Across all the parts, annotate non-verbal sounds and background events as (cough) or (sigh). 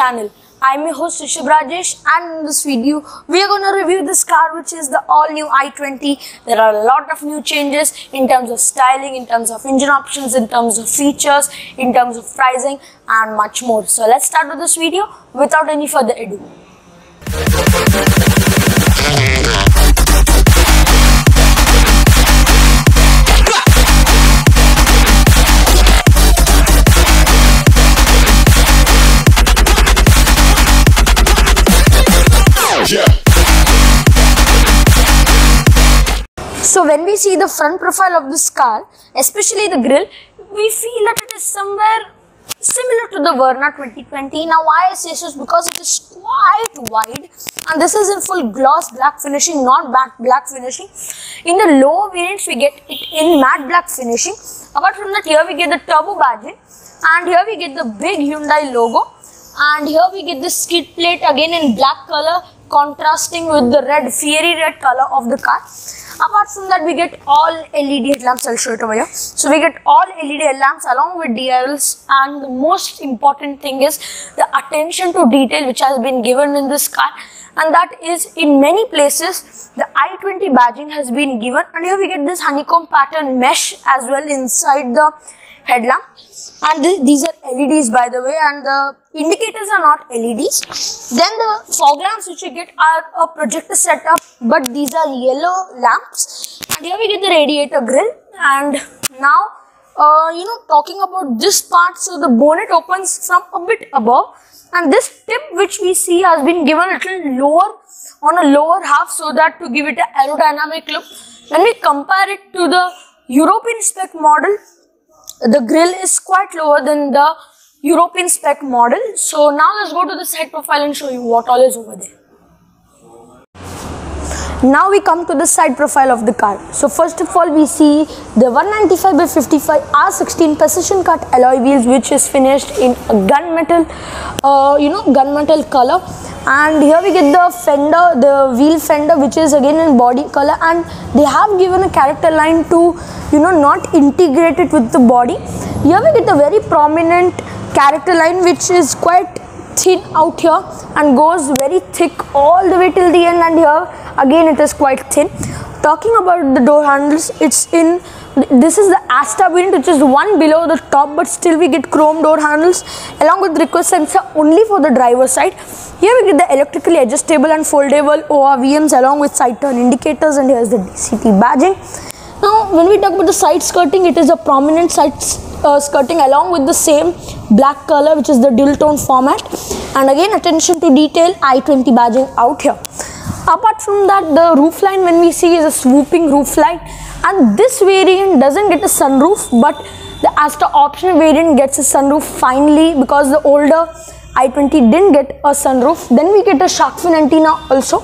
channel. I'm your host Rishabh Rajesh and in this video we are going to review this car which is the all new i20. There are a lot of new changes in terms of styling, in terms of engine options, in terms of features, in terms of pricing and much more. So let's start with this video without any further ado. So when we see the front profile of this car, especially the grille, we feel that it is somewhere similar to the Verna 2020. Now why I say so is because it is quite wide and this is in full gloss black finishing, not black, black finishing. In the lower variants we get it in matte black finishing. Apart from that here we get the turbo badging and here we get the big Hyundai logo and here we get the skid plate again in black color contrasting with the red fiery red color of the car apart from that we get all led headlamps i'll show it over here. So we get all led headlamps along with dls and the most important thing is the attention to detail which has been given in this car and that is in many places the i20 badging has been given and here we get this honeycomb pattern mesh as well inside the headlamp. And th- these are LEDs by the way. And the indicators are not LEDs then the fog lamps which you get are a projector setup but these are yellow lamps. And here we get the radiator grill. And now uh, you know talking about this part so the bonnet opens from a bit above. And this tip which we see has been given a little lower on a lower half so that to give it an aerodynamic look. When we compare it to the European spec model the grill is quite lower than the European spec model. So now let's go to the side profile and show you what all is over there. Now we come to the side profile of the car. So first of all we see the 195 by 55 R16 precision cut alloy wheels which is finished in a gunmetal, uh, you know gunmetal color. And here we get the fender, the wheel fender which is again in body color. And they have given a character line to you know not integrate it with the body. Here we get a very prominent character line which is quite thin out here and goes very thick all the way till the end. And here again it is quite thin talking about the door handles it's in this is the asta variant which is one below the top but still we get chrome door handles along with request sensor only for the driver side. Here we get the electrically adjustable and foldable ORVMs along with side turn indicators and here's the DCT badging. Now when we talk about the side skirting it is a prominent side uh, skirting along with the same black color which is the dual tone format. And again attention to detail i20 badging out here apart from that the roof line when we see is a swooping roof line and this variant doesn't get a sunroof but the Asta option variant gets a sunroof finally because the older i20 didn't get a sunroof then we get a shark fin antenna also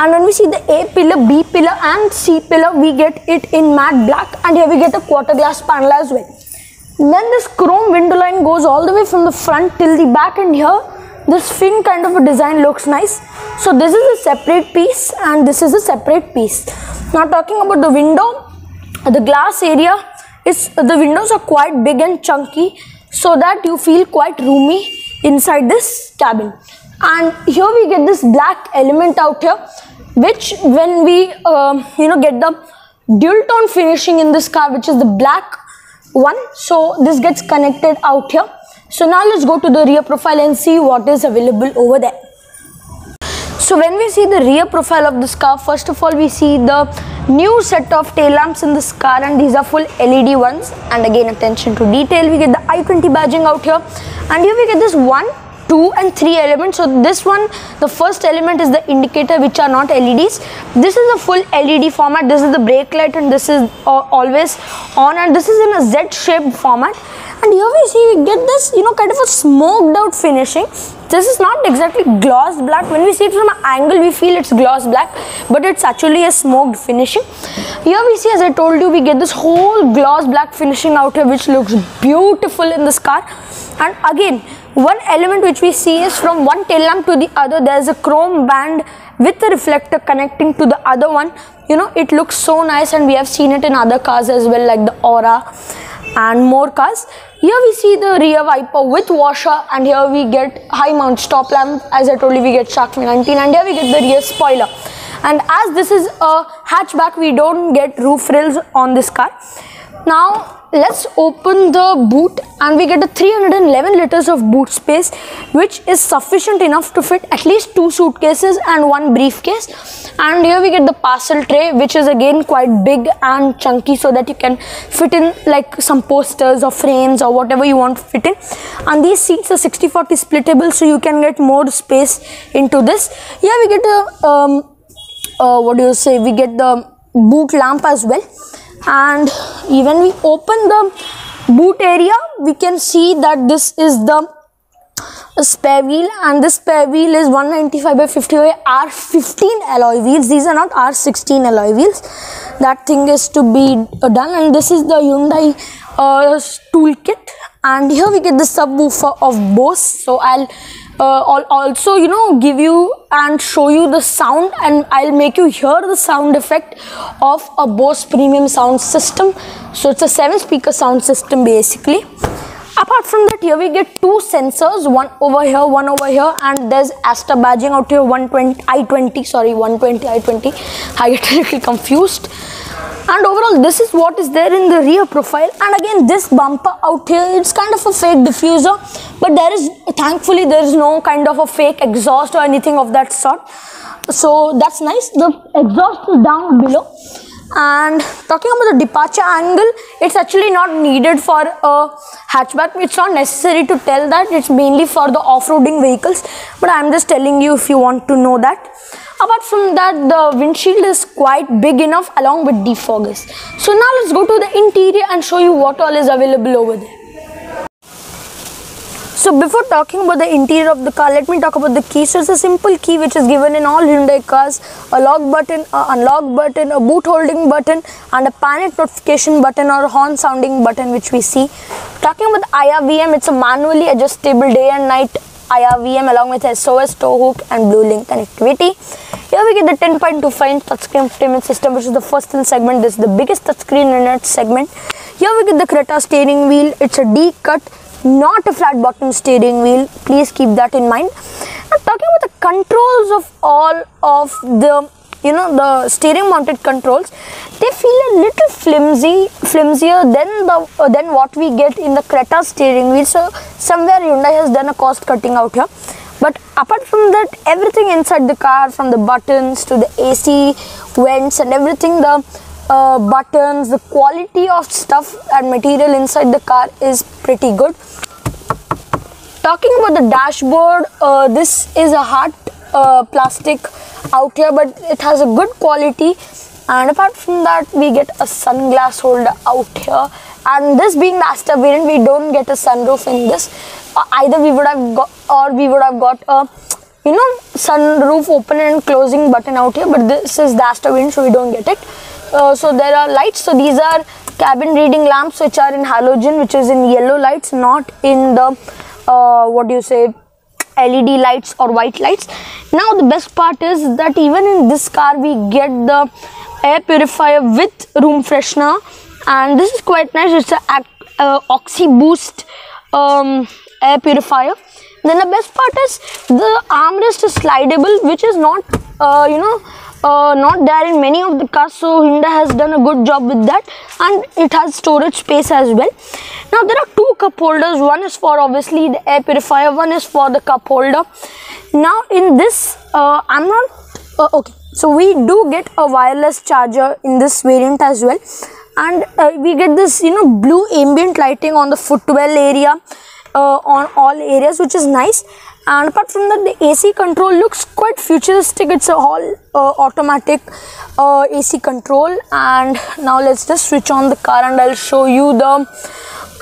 and when we see the A pillar, B pillar and C pillar we get it in matte black and here we get a quarter glass panel as well. Then this chrome window line goes all the way from the front till the back and here this fin kind of a design looks nice. So this is a separate piece and this is a separate piece. Now talking about the window, the glass area is the windows are quite big and chunky so that you feel quite roomy inside this cabin. And here we get this black element out here which when we um, you know get the dual tone finishing in this car which is the black one so this gets connected out here so now let's go to the rear profile and see what is available over there. So when we see the rear profile of this car first of all we see the new set of tail lamps in this car and these are full led ones. And again attention to detail we get the i20 badging out here. And here we get this one two and three elements so this one the first element is the indicator which are not leds this is a full led format. This is the brake light and this is uh, always on. And this is in a z shaped format and here we see we get this you know kind of a smoked out finishing. This is not exactly gloss black. When we see it from an angle we feel it's gloss black but it's actually a smoked finishing. Here we see as i told you we get this whole gloss black finishing out here which looks beautiful in this car. And again one element which we see is from one tail lamp to the other there is a chrome band with a reflector connecting to the other one. You know it looks so nice and we have seen it in other cars as well like the aura and more cars. Here we see the rear wiper with washer and here we get high mount stop lamp as I told you we get Shark 19 and here we get the rear spoiler and as this is a hatchback we don't get roof rails on this car. Now let's open the boot and we get a 311 liters of boot space which is sufficient enough to fit at least two suitcases and one briefcase. And here we get the parcel tray which is again quite big and chunky so that you can fit in like some posters or frames or whatever you want to fit in. And these seats are 60 40 splittable so you can get more space into this. Here we get a um, uh, what do you say? We get the boot lamp as well and even we open the boot area we can see that this is the spare wheel. And this spare wheel is 195 by 50 by R15 alloy wheels. These are not R16 alloy wheels. That thing is to be done. And this is the Hyundai uh, toolkit. And here we get the subwoofer of Bose. So I'll uh, also you know give you and show you the sound and I'll make you hear the sound effect of a Bose premium sound system. So it's a seven speaker sound system basically. Apart from that here we get two sensors one over here one over here and there's Asta badging out here 120 i20 sorry 120 i20 (laughs) I get a little confused and overall this is what is there in the rear profile. And again this bumper out here it's kind of a fake diffuser but there is thankfully there is no kind of a fake exhaust or anything of that sort. So that's nice. The exhaust is down below. And talking about the departure angle it's actually not needed for a hatchback. It's not necessary to tell that. It's mainly for the off-roading vehicles. But i'm just telling you if you want to know that apart from that the windshield is quite big enough along with defoggers so now let's go to the interior and show you what all is available over there so before talking about the interior of the car, let me talk about the key. So it's a simple key which is given in all Hyundai cars. A lock button, a unlock button, a boot holding button and a panic notification button or horn sounding button which we see. Talking about IRVM, it's a manually adjustable day and night IRVM along with SOS, tow hook and blue link connectivity. Here we get the 10.25 inch touchscreen infotainment system which is the first in segment. This is the biggest touchscreen in its segment. Here we get the Creta steering wheel. It's a D-cut, not a flat bottom steering wheel. Please keep that in mind. Now talking about the controls of all of the you know the steering mounted controls they feel a little flimsy flimsier than the uh, than what we get in the Creta steering wheel. So somewhere Hyundai has done a cost cutting out here. But apart from that everything inside the car from the buttons to the AC vents and everything the uh, buttons the quality of stuff and material inside the car is pretty good. Talking about the dashboard uh, this is a hard uh, plastic out here but it has a good quality. And apart from that we get a sunglass holder out here. And this being Asta variant we don't get a sunroof in this. Uh, either we would have got or we would have got a you know sunroof open and closing button out here but this is the Asta variant so we don't get it. Uh, so there are lights. So these are cabin reading lamps which are in halogen which is in yellow lights not in the uh, what do you say LED lights or white lights. Now the best part is that even in this car we get the air purifier with room freshener and this is quite nice. It's a uh, Oxy Boost um, air purifier. Then the best part is the armrest is slidable which is not uh, you know uh, not there in many of the cars so Honda has done a good job with that and it has storage space as well. Now there are two cup holders. One is for obviously the air purifier. One is for the cup holder. Now in this uh, I'm not uh, okay so we do get a wireless charger in this variant as well. And uh, we get this you know blue ambient lighting on the footwell area uh, on all areas which is nice and apart from that the AC control looks quite futuristic. It's a all uh, automatic uh, AC control. And now let's just switch on the car and I'll show you the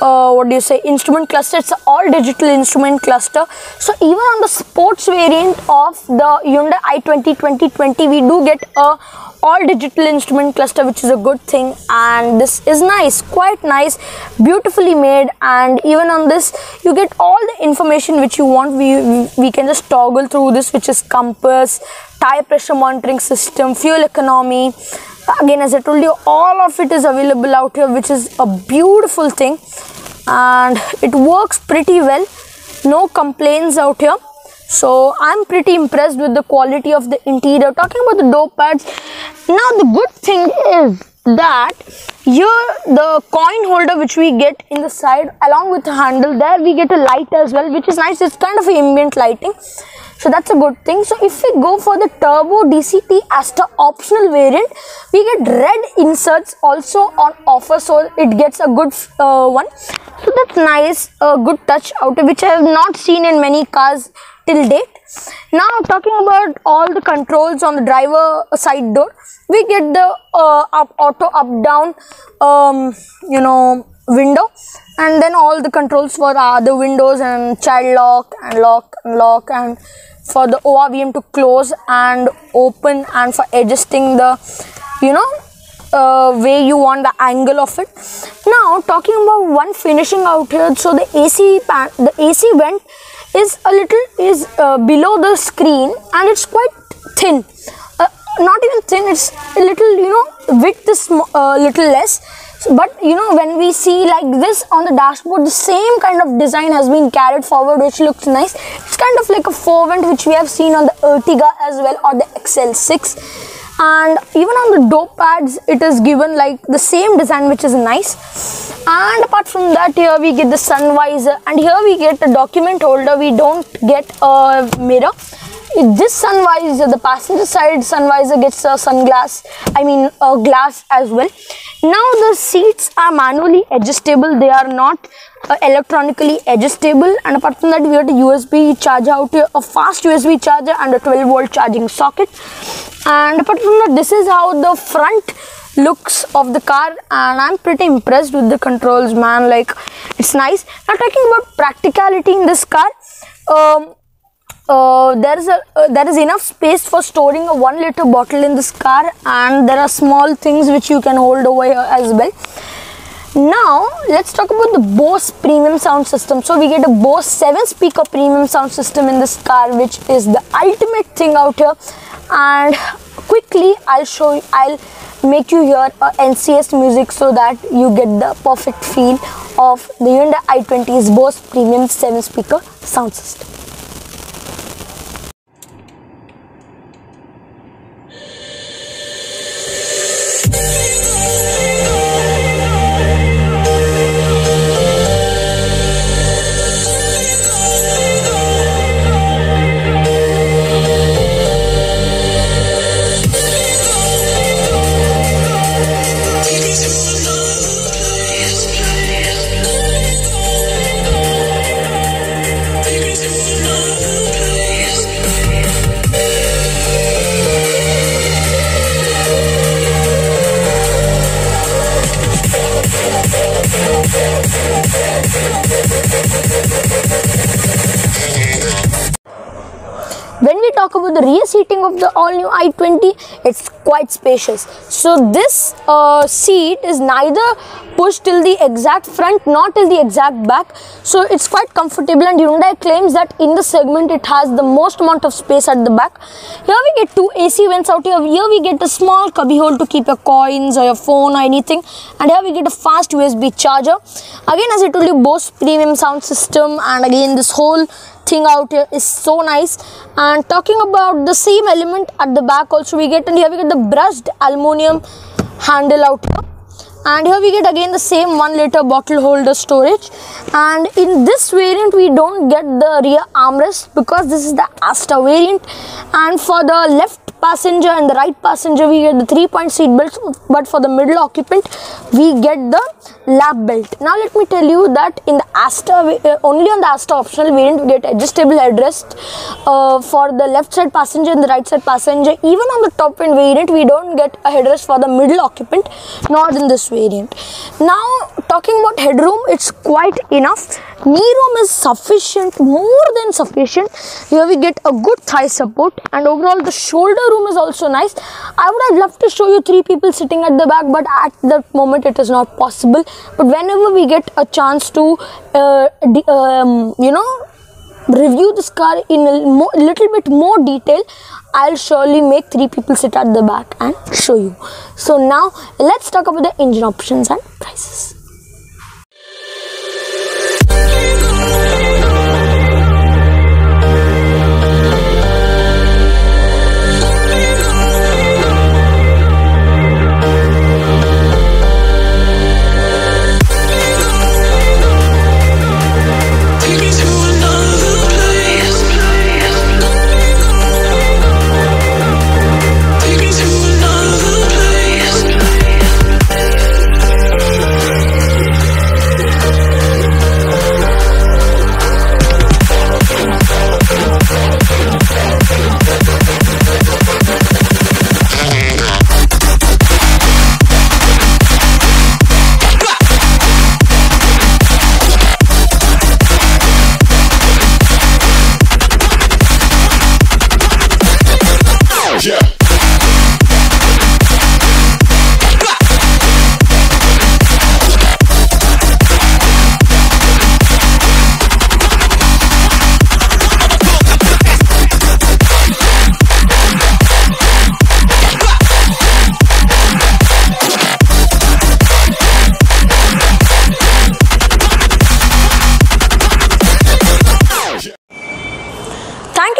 uh, what do you say? Instrument cluster. It's all digital instrument cluster. So even on the sports variant of the Hyundai i20 2020 we do get a all digital instrument cluster which is a good thing. And this is nice quite nice beautifully made. And even on this you get all the information which you want. We we can just toggle through this which is compass tire pressure monitoring system fuel economy again as i told you all of it is available out here which is a beautiful thing. And it works pretty well. No complaints out here. So i'm pretty impressed with the quality of the interior. Talking about the door pads now the good thing is that here the coin holder which we get in the side along with the handle there we get a light as well which is nice. It's kind of ambient lighting. So that's a good thing. So if we go for the turbo dct Asta optional variant we get red inserts also on offer so it gets a good uh, one. So that's nice a good touch out of which i have not seen in many cars till date. Now talking about all the controls on the driver side door we get the uh, up auto up down um, you know window. And then all the controls for other windows and child lock and lock and lock and for the ORVM to close and open and for adjusting the you know uh, way you want the angle of it. Now talking about one finishing out here. So the AC pan the AC vent is a little is uh, below the screen and it's quite thin. Uh, not even thin it's a little you know width is a uh, little less. But you know when we see like this on the dashboard the same kind of design has been carried forward which looks nice. It's kind of like a four vent which we have seen on the Ertiga as well or the XL6 and even on the door pads it is given like the same design which is nice and apart from that here we get the sun visor. And here we get a document holder. We don't get a mirror. This sun visor the passenger side sun visor gets a sunglass i mean a glass as well. Now the seats are manually adjustable. They are not uh, electronically adjustable. And apart from that we have a USB charger out here a fast USB charger and a 12 volt charging socket. And apart from that this is how the front looks of the car and I'm pretty impressed with the controls man. Like it's nice. Now talking about practicality in this car um, uh, there is a uh, there is enough space for storing a one liter bottle in this car and there are small things which you can hold over here as well. Now let's talk about the Bose premium sound system. So we get a Bose 7 speaker premium sound system in this car which is the ultimate thing out here. And quickly I'll show you I'll make you hear a NCS music so that you get the perfect feel of the Hyundai i20's Bose premium 7 speaker sound system. Seating of the all new i20 it's quite spacious. So this uh, seat is neither pushed till the exact front nor till the exact back. So it's quite comfortable and Hyundai claims that in the segment it has the most amount of space at the back. Here we get two AC vents out here. Here we get a small cubby hole to keep your coins or your phone or anything. And here we get a fast USB charger. Again as I told you Bose premium sound system and again this whole thing out here is so nice. And talking about the same element at the back also we get and here we get the brushed aluminum handle out here. And here we get again the same 1 liter bottle holder storage. And in this variant we don't get the rear armrest because this is the Asta variant. And for the left passenger and the right passenger we get the three point seat belts but for the middle occupant we get the lap belt. Now let me tell you that in the Asta uh, only on the Asta optional we get adjustable headrest. Uh, for the left side passenger and the right side passenger even on the top end variant we don't get a headrest for the middle occupant not in this variant. Now talking about headroom it's quite enough knee room is sufficient more than sufficient here we get a good thigh support and overall the shoulder room is also nice i would have loved to show you three people sitting at the back but at that moment it is not possible but whenever we get a chance to uh, um, you know review this car in a little bit more detail, I'll surely make three people sit at the back and show you. So now let's talk about the engine options and prices.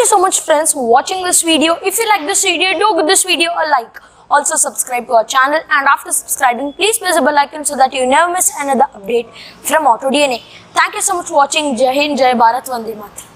So much friends for watching this video. If you like this video, do give this video a like. Also subscribe to our channel and after subscribing, please press the bell icon so that you never miss another update from Auto DNA. Thank you so much for watching. Jai Hind, Jai Bharat, Vande Mataram.